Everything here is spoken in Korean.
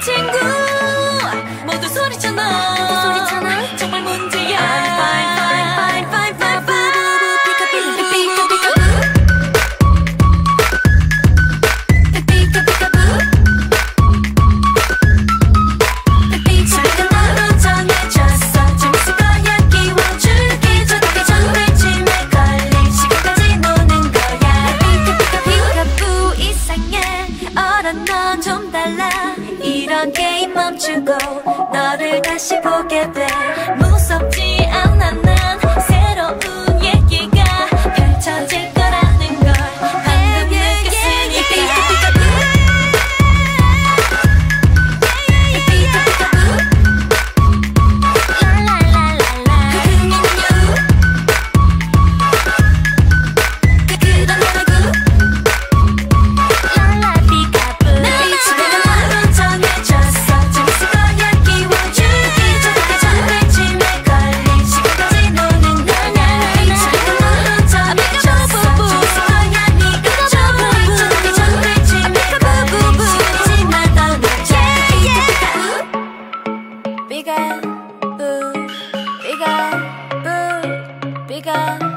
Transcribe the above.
넌좀 게임 멈추고 너를 다시 보게 돼. 무섭지 again.